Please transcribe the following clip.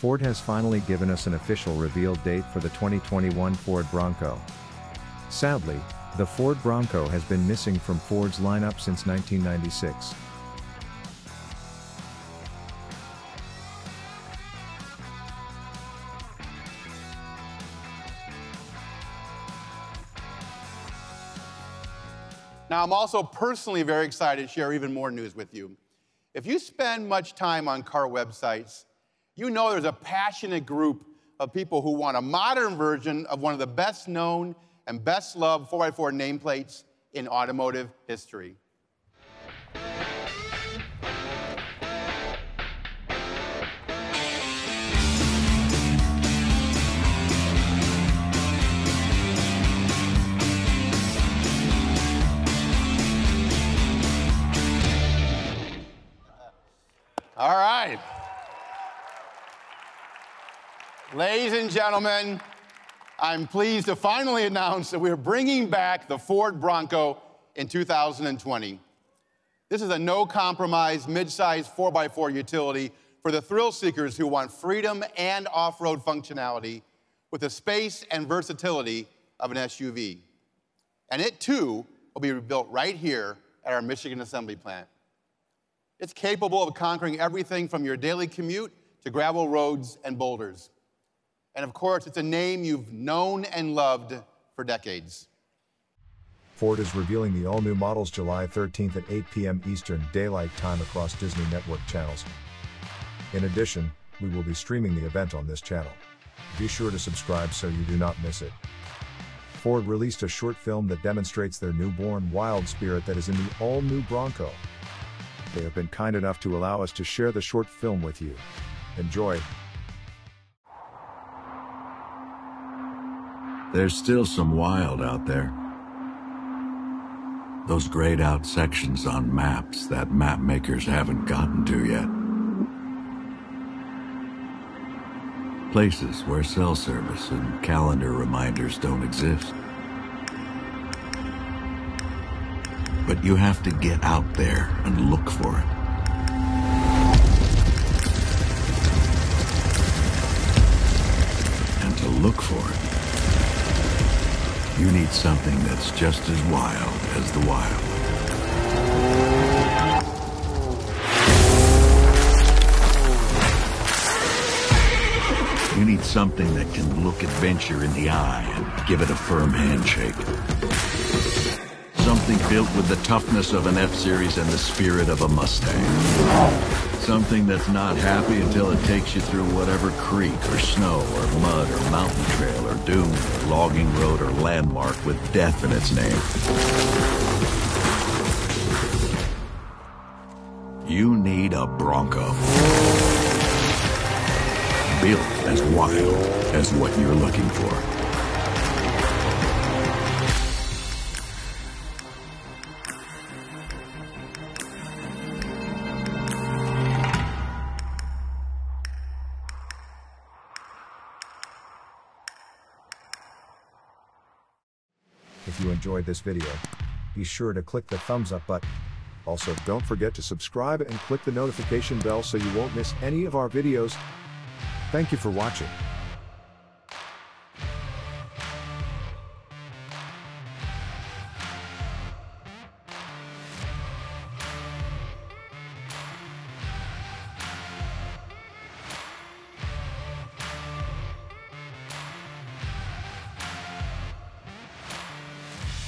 Ford has finally given us an official reveal date for the 2021 Ford Bronco. Sadly, the Ford Bronco has been missing from Ford's lineup since 1996. Now, I'm also personally very excited to share even more news with you. If you spend much time on car websites, you know there's a passionate group of people who want a modern version of one of the best known and best loved 4x4 nameplates in automotive history. All right. Ladies and gentlemen, I'm pleased to finally announce that we're bringing back the Ford Bronco in 2020. This is a no compromise mid-size 4x4 utility for the thrill seekers who want freedom and off road functionality with the space and versatility of an SUV. And it too will be built right here at our Michigan assembly plant. It's capable of conquering everything from your daily commute to gravel roads and boulders. And of course, it's a name you've known and loved for decades. Ford is revealing the all new models July 13th at 8 p.m. Eastern Daylight Time across Disney Network channels. In addition, we will be streaming the event on this channel. Be sure to subscribe so you do not miss it. Ford released a short film that demonstrates their newborn wild spirit that is in the all new Bronco. They have been kind enough to allow us to share the short film with you. Enjoy. There's still some wild out there. Those grayed out sections on maps that map makers haven't gotten to yet. Places where cell service and calendar reminders don't exist. But you have to get out there and look for it. And to look for it, you need something that's just as wild as the wild. You need something that can look adventure in the eye and give it a firm handshake. Something built with the toughness of an F-Series and the spirit of a Mustang. Something that's not happy until it takes you through whatever creek or snow or mud or mountain trail or dune or logging road or landmark with death in its name. You need a Bronco. Built as wild as what you're looking for. If you enjoyed this video, be sure to click the thumbs up button. Also, don't forget to subscribe and click the notification bell so you won't miss any of our videos. Thank you for watching.